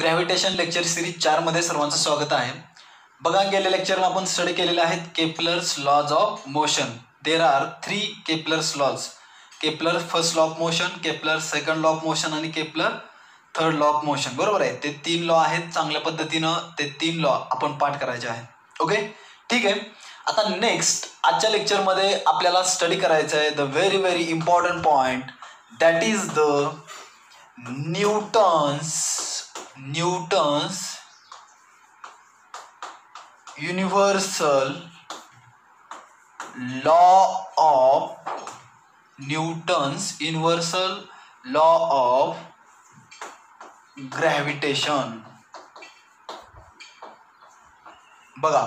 Gravitation lecture series चारमध्ये सर्वांचं स्वागत आहे. बघा गेल्या लेक्चरला आपण स्टडी केलेले आहेत Kepler's laws of motion there are three Kepler's laws Kepler first law of motion Kepler second law of motion आणि Kepler third law of motion बरोबर आहे? ते तीन लॉ आहेत चांगल्या पद्धतीनं ते तीन लॉ आपण पाठ करायचे आहेत. ओके ठीक आहे. आता नेक्स्ट आजच्या लेक्चरमध्ये आपल्याला स्टडी करायचं आहे the very very important point that is the Newton's Newton's universal law of Newton's universal law of gravitation. बघा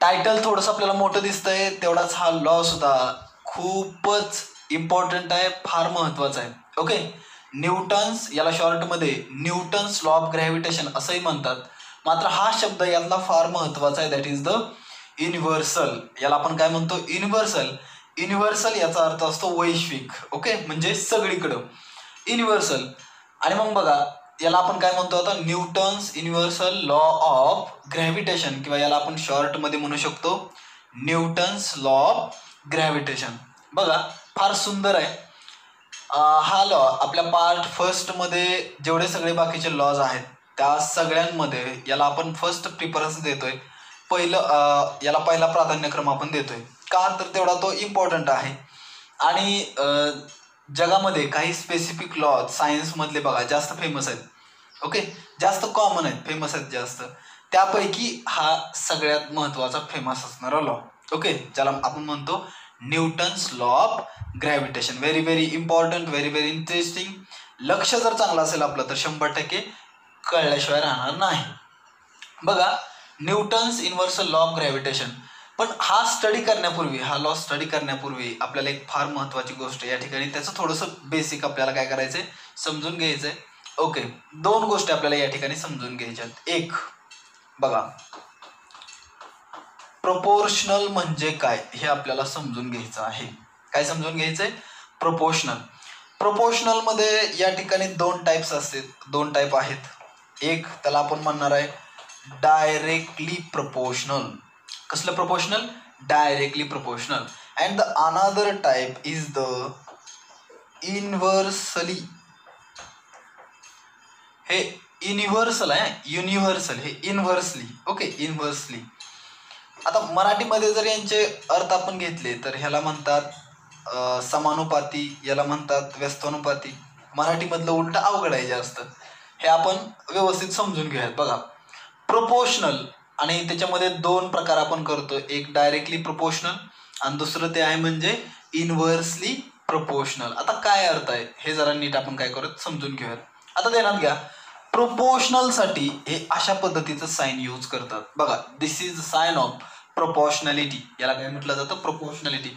टायटल थोडंसं आपल्याला मोठं दिसतंय तेवढाच हा लॉ सुद्धा खूपच इम्पॉर्टंट आहे फार महत्त्वाचा आहे. ओके न्यूटन्स याला शॉर्टमध्ये न्यूटन्स लॉ ऑफ ग्रॅव्हिटेशन असंही म्हणतात. मात्र हा शब्द यातला फार महत्त्वाचा आहे. दॅट इज द युनिव्हर्सल याला आपण काय म्हणतो? युनिव्हर्सल युनिव्हर्सल याचा अर्थ असतो वैश्विक. ओके म्हणजे सगळीकडं. युनिव्हर्सल आणि मग बघा याला आपण काय म्हणतो आता? Newton's universal law of gravitation किंवा याला आपण शॉर्टमध्ये म्हणू शकतो न्यूटन्स लॉ ऑफ ग्रॅव्हिटेशन बघा फार सुंदर आहे. हा लॉ आपल्या पार्ट फर्स्टमध्ये जेवढे सगळे बाकीचे लॉज आहेत त्या सगळ्यांमध्ये याला आपण फर्स्ट प्रिफरन्स देतोय. पहिलं याला पहिला प्राधान्यक्रम आपण देतोय. का? तर तेवढा तो इम्पॉर्टंट आहे. आणि जगामध्ये काही स्पेसिफिक लॉ सायन्समधले बघा जास्त फेमस आहेत. ओके जास्त कॉमन आहेत. फेमस आहेत जास्त. त्यापैकी हा सगळ्यात महत्त्वाचा फेमस असणारा लॉ ओके ज्याला आपण म्हणतो Newton's law of gravitation. Very very important very very interesting लक्ष जर चांगलं असेल आपलं तर शंभर टक्के कळल्याशिवाय राहणार नाही. बघा Newton's universal law of gravitation पण हा स्टडी करण्यापूर्वी हा लॉ स्टडी करण्यापूर्वी आपल्याला एक फार महत्त्वाची गोष्ट या ठिकाणी त्याचं थोडंसं बेसिक आपल्याला काय करायचं आहे समजून घ्यायचं आहे ओके दोन गोष्टी आपल्याला या ठिकाणी समजून घ्यायच्यात. एक बघा प्रपोर्शनल म्हणजे काय? हे आपल्याला समजून घ्यायचं आहे. काय समजून घ्यायचं आहे प्रपोर्शनल प्रपोर्शनलमध्ये या ठिकाणी दोन टाईप्स असतात. दोन टाईप आहेत. एक त्याला आपण म्हणणार आहे डायरेक्टली प्रपोर्शनल कसलं proportional directly proportional and the another type is the inversely हे युनिव्हर्सल आहे युनिव्हर्सल हे इनव्हर्सली ओके इनव्हर्सली आता मराठीमध्ये जर यांचे अर्थ आपण घेतले तर ह्याला म्हणतात समानुपाती याला म्हणतात व्यस्तानुपाती. मराठीमधलं उलट अवघड आहे जास्त. हे आपण व्यवस्थित समजून घेऊयात. बघा प्रोपोर्शनल आणि त्याच्यामध्ये दोन प्रकार आपण करतो एक डायरेक्टली प्रोपोर्शनल आणि दुसरं ते आहे म्हणजे इनव्हर्सली प्रोपोर्शनल आता काय अर्थ आहे? हे जरा नीट आपण काय करत समजून घेऊयात. आता ध्यानात घ्या. प्रोपोर्शनलसाठी हे अशा पद्धतीचं साईन यूज करतात. बघा this is sign of proportionality याला काय म्हटलं जातं? प्रोपोर्शनॅलिटी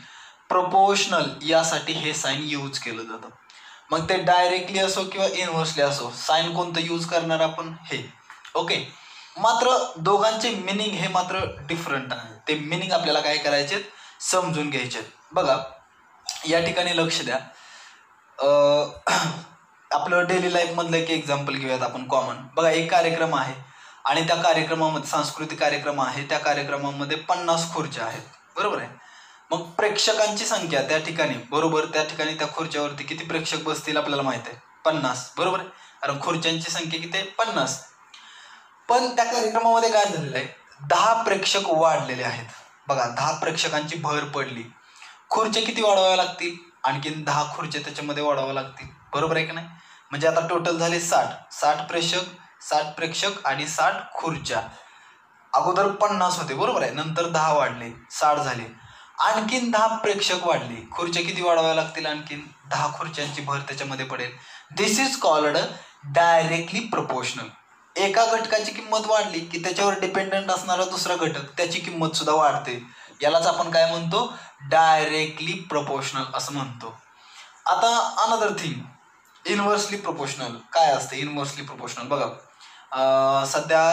प्रोपोर्शनल यासाठी हे साईन यूज केलं जातं. मग ते डायरेक्टली असो किंवा इनव्हर्सली असो साईन कोणतं यूज करणार आपण? हे. ओके मात्र दोघांचे मिनिंग हे मात्र डिफरंट आहे. ते मिनिंग आपल्याला काय करायचे समजून घ्यायचे बघा या ठिकाणी लक्ष द्या. आपलं डेली लाईफमधलं एक एक्झाम्पल घेऊयात आपण कॉमन बघा एक कार्यक्रम आहे आणि त्या कार्यक्रमामध्ये सांस्कृतिक कार्यक्रम आहे त्या कार्यक्रमामध्ये पन्नास खुर्च्या आहेत. बरोबर आहे? मग प्रेक्षकांची संख्या त्या ठिकाणी बरोबर त्या ठिकाणी त्या खुर्च्यावरती किती प्रेक्षक बसतील आपल्याला माहीत आहे? पन्नास. बरोबर आहे? कारण खुर्च्यांची संख्या किती आहे? पन्नास. पण त्या कार्यक्रमामध्ये काय झालेलं आहे? दहा प्रेक्षक वाढलेले आहेत. बघा दहा प्रेक्षकांची भर पडली. खुर्च्या किती वाढवाव्या लागतील? आणखीन दहा खुर्च्या त्याच्यामध्ये वाढवाव्या लागतील. बरोबर आहे की नाही? म्हणजे आता टोटल झाले साठ. साठ प्रेक्षक साठ प्रेक्षक आणि साठ खुर्च्या. अगोदर पन्नास होते बरोबर आहे. नंतर दहा वाढले साठ झाले. आणखीन दहा प्रेक्षक वाढले. खुर्च्या किती वाढवाव्या लागतील आणखीन? दहा खुर्च्यांची भर त्याच्यामध्ये पडेल. This is called directly proportional एका घटकाची किंमत वाढली की त्याच्यावर डिपेंडंट असणारा दुसरा घटक त्याची किंमत सुद्धा वाढते. यालाच आपण काय म्हणतो? डायरेक्टली प्रपोशनल असं म्हणतो. आता अनदर थिंग इनव्हर्सली प्रोपोर्शनल. काय असते इनव्हर्सली प्रोपोर्शनल? बघा सध्या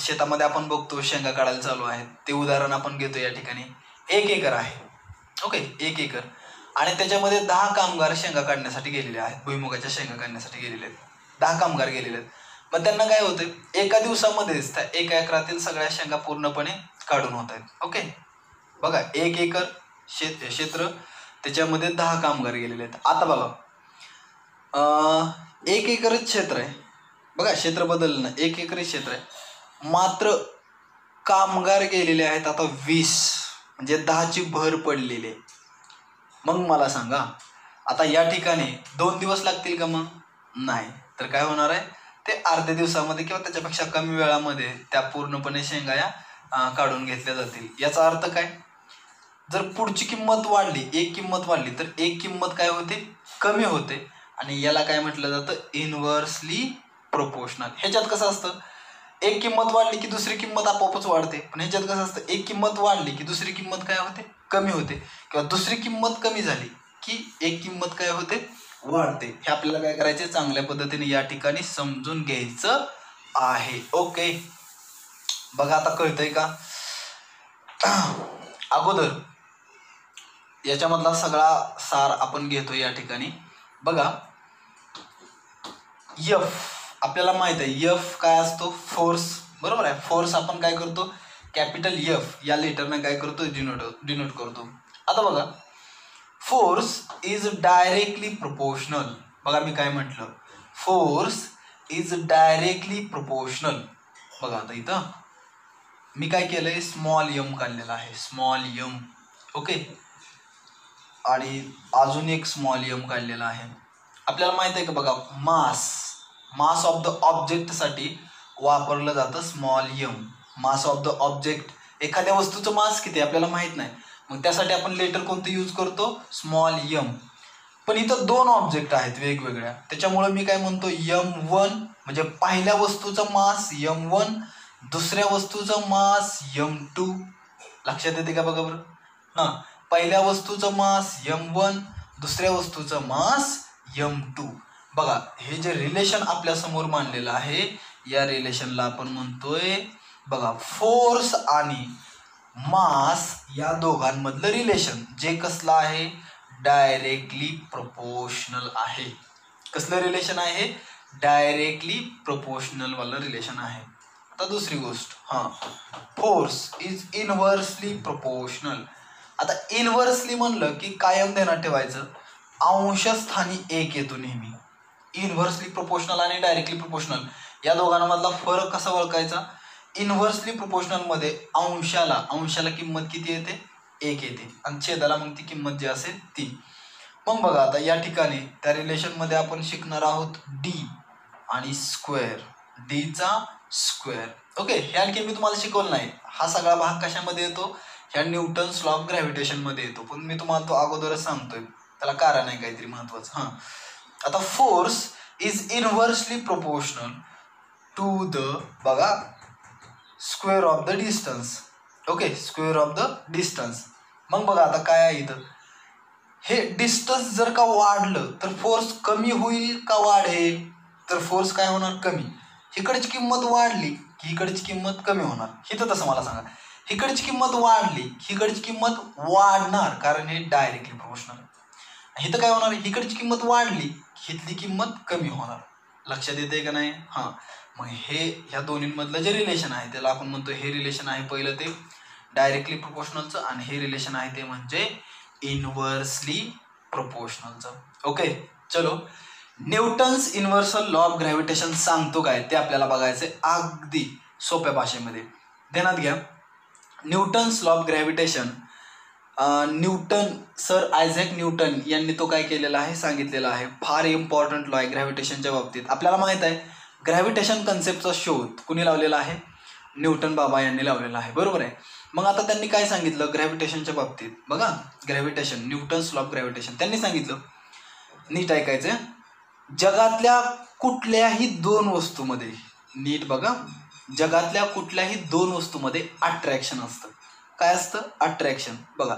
शेतामध्ये आपण बघतो शेंगा काढायला चालू आहेत. ते उदाहरण आपण घेतो या ठिकाणी. एक एकर आहे. ओके एक एकर. आणि त्याच्यामध्ये दहा कामगार शेंगा काढण्यासाठी गेलेले आहेत. भुईमुगाच्या शेंगा काढण्यासाठी गेलेले आहेत. दहा कामगार गेलेले आहेत. मग त्यांना काय होतं एका दिवसामध्येच त्या एका एकरातील सगळ्या शेंगा पूर्णपणे काढून होत आहेत. ओके? बघा एक एकर शेत क्षेत्र त्याच्यामध्ये दहा कामगार गेलेले आहेत. आता बघा एक एकरच क्षेत्र आहे. बघा क्षेत्र बदललं ना एक एकरच क्षेत्र आहे. मात्र कामगार गेलेले आहेत आता वीस म्हणजे दहाची भर पडलेली आहे. मग मला सांगा आता या ठिकाणी दोन दिवस लागतील का मग? नाही. तर काय होणार आहे? ते अर्ध्या दिवसामध्ये किंवा त्याच्यापेक्षा कमी वेळामध्ये त्या पूर्णपणे शेंगा या काढून घेतल्या जातील. याचा अर्थ काय? जर पुढची किंमत वाढली एक किंमत वाढली तर एक किंमत काय होते? कमी होते. आणि याला काय म्हटलं जातं? इनव्हर्सली प्रोपोर्शनल ह्याच्यात कसं असतं? एक किंमत वाढली की दुसरी किंमत आपोआपच वाढते. पण ह्याच्यात कसं असतं? एक किंमत वाढली की दुसरी किंमत काय होते? कमी होते. किंवा दुसरी किंमत कमी झाली की एक किंमत काय होते? वाढते. हे आपल्याला काय करायचे चांगल्या पद्धतीने या ठिकाणी समजून घ्यायचं आहे. ओके बघा आता कळतंय का? अगोदर याच्यामधला सगळा सार आपण घेतो या ठिकाणी. बघा. यफ आपल्याला माहीत आहे यफ काय असतो? फोर्स बरोबर आहे? फोर्स आपण काय करतो? कॅपिटल यफ या लेटरने काय करतो? डिनोट डिनोट करतो. आता बघा. फोर्स इज डायरेक्टली प्रोपोर्शनल बघा मी काय म्हटलं. फोर्स इज डायरेक्टली प्रोपोर्शनल बघा आता इथं. मी काय केलंय? स्मॉल यम काढलेला आहे. स्मॉल यम ओके आणि अजून एक स्मॉल यम काढलेला आहे. आपल्याला माहीत आहे का बघा मास मास ऑफ द ऑब्जेक्टसाठी वापरलं जातं small m mass of the object एखाद्या वस्तूचं मास किती आहे आपल्याला माहीत नाही. मग त्यासाठी आपण लेटर कोणतं यूज करतो? स्मॉल यम पण इथं दोन ऑब्जेक्ट आहेत वेगवेगळ्या. त्याच्यामुळे मी काय म्हणतो यम वन म्हणजे पहिल्या वस्तूचं मास यम वन दुसऱ्या वस्तूचं मास यम टू लक्षात येते का बघा बरं? हां पहिल्या वस्तूचं मास यम वन दुसऱ्या वस्तूचं मास यम टू बघा हे जे रिलेशन आपल्यासमोर मांडलेलं आहे या रिलेशनला आपण म्हणतोय बघा फोर्स आणि मास या दोघांमधलं रिलेशन जे कसलं आहे? डायरेक्टली प्रपोशनल आहे. कसलं रिलेशन आहे? डायरेक्टली प्रोपोर्शनल वालं रिलेशन आहे. आता दुसरी गोष्ट. हां. फोर्स इज इनव्हर्सली प्रपोशनल आता इनव्हर्सली म्हणलं की कायम ध्यानात ठेवायचं. अंशस्थानी एक येतो नेहमी. इनव्हर्सली प्रोपोर्शनल आणि डायरेक्टली प्रोपोर्शनल या दोघांमधला फरक कसा ओळखायचा? इनव्हर्सली प्रोपोर्शनलमध्ये अंशाला अंशाला किंमत किती येते? एक येते. आणि छेदाला मग ती किंमत जी असेल ती. मग बघा आता या ठिकाणी त्या रिलेशनमध्ये आपण शिकणार आहोत डी आणि स्क्वेअर डीचा स्क्वेअर ओके हे आणखी मी तुम्हाला शिकवलं नाही. हा सगळा भाग कशामध्ये येतो? ह्या न्यूटन्स लॉ ऑफ ग्रॅव्हिटेशनमध्ये येतो. पण मी तुम्हाला तो अगोदरच सांगतोय. त्याला कारण आहे काहीतरी महत्वाचं. हां. आता force is inversely proportional to the बघा square of the distance okay square of the distance मग बघा आता काय आहे इथं? हे डिस्टन्स जर का वाढलं तर फोर्स कमी होईल का वाढेल? तर फोर्स काय होणार? कमी. इकडची किंमत वाढली की इकडची किंमत कमी होणार. इथं तसं मला सांगा. इकडची किंमत वाढली इकडची किंमत वाढणार. कारण हे डायरेक्टली प्रोपोर्शनल इथं काय होणार इकडची किंमत वाढली इथली किंमत कमी होणार. लक्षात येते का नाही? हां. मग हे ह्या दोन्हींमधलं जे रिलेशन आहे त्याला आपण म्हणतो हे रिलेशन आहे पहिलं ते डायरेक्टली प्रोपोर्शनलचं आणि हे रिलेशन आहे ते म्हणजे इनव्हर्सली प्रोपोर्शनलचं ओके चलो. Newton's universal law of gravitation सांगतो काय? ते आपल्याला बघायचं आहे अगदी सोप्या भाषेमध्ये. ध्यानात घ्या. Newton's law of gravitation Newton sir Isaac Newton यांनी तो काय केलेला आहे सांगितलेला आहे. फार इम्पॉर्टंट लॉ आहे ग्रॅव्हिटेशनच्या बाबतीत. आपल्याला माहीत आहे ग्रॅव्हिटेशन कन्सेप्टचा शोध कुणी लावलेला आहे? न्यूटन बाबा यांनी लावलेला आहे. बरोबर आहे? मग आता त्यांनी काय सांगितलं ग्रॅव्हिटेशनच्या बाबतीत? बघा gravitation Newton's law of gravitation त्यांनी सांगितलं नीट ऐकायचं जगातल्या कुठल्याही दोन वस्तूमध्ये नीट बघा जगातल्या कुठल्याही दोन वस्तूमध्ये अट्रॅक्शन असतं. काय असतं? अट्रॅक्शन बघा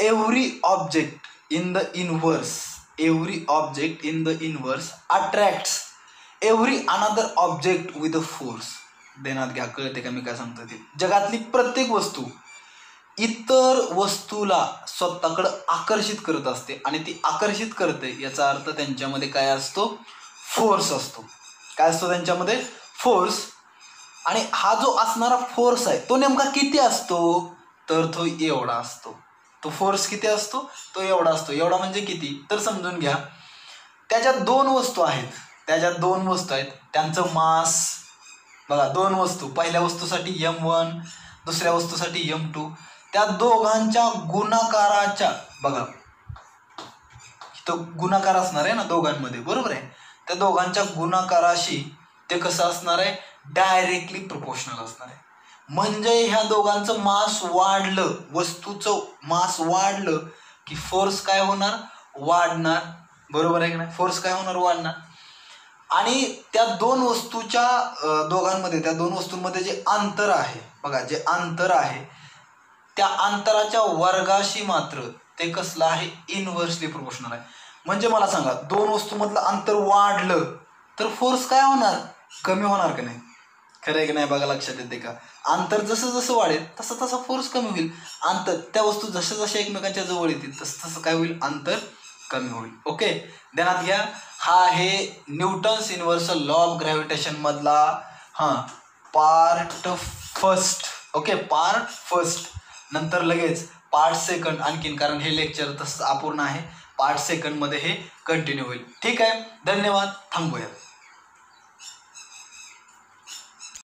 every object in the universe every object in the universe attracts every another object with a force देण्यात घ्या कळते का मी काय सांगतो ते? जगातली प्रत्येक वस्तू इतर वस्तूला स्वतःकडं आकर्षित करत असते आणि ती आकर्षित करते याचा अर्थ त्यांच्यामध्ये काय असतो? फोर्स असतो. काय असतो त्यांच्यामध्ये? फोर्स आणि हा जो असणारा फोर्स आहे तो नेमका किती असतो? तर तो एवढा असतो. तो फोर्स किती असतो? तो एवढा असतो. एवढा म्हणजे किती? तर समजून घ्या. त्याच्यात दोन वस्तू आहेत. त्याच्यात दोन वस्तू आहेत. त्यांचं मास. बघा दोन वस्तू. पहिल्या वस्तूसाठी यम वन दुसऱ्या वस्तूसाठी यम टू त्या दोघांच्या गुणाकाराच्या बघा. तो गुणाकार असणार आहे ना दोघांमध्ये बरोबर आहे? त्या दोघांच्या गुणाकाराशी ते कसं असणार आहे? डायरेक्टली प्रोपोर्शनल असणार आहे. म्हणजे ह्या दोघांचं मास वाढलं वस्तूचं मास वाढलं की फोर्स काय होणार? वाढणार. बरोबर आहे की नाही? फोर्स काय होणार? वाढणार. आणि त्या दोन वस्तूच्या दोघांमध्ये त्या दोन वस्तूंमध्ये जे अंतर आहे बघा जे अंतर आहे त्या अंतराच्या वर्गाशी मात्र ते कसलं आहे? इनव्हर्सली प्रोपोर्शनल आहे. म्हणजे मला सांगा दोन वस्तूमधलं अंतर वाढलं तर फोर्स काय होणार? कमी होणार की नाही? खरं की नाही बघा लक्षात येते का? अंतर जसं जसं वाढेल तसं तसं फोर्स कमी होईल. अंतर त्या वस्तू जशा जशा एकमेकांच्या जवळ येतील तसं तसं काय होईल? अंतर कमी होईल. ओके ध्यानात घ्या. हा आहे Newton's universal law of gravitation मधला हां part first okay part first नंतर लगेच पार्ट सेकंड आणखीन कारण हे लेक्चर तसंच अपूर्ण आहे. पार्ट सेकंडमध्ये हे कंटिन्यू होईल. ठीक आहे? धन्यवाद. थांबूयात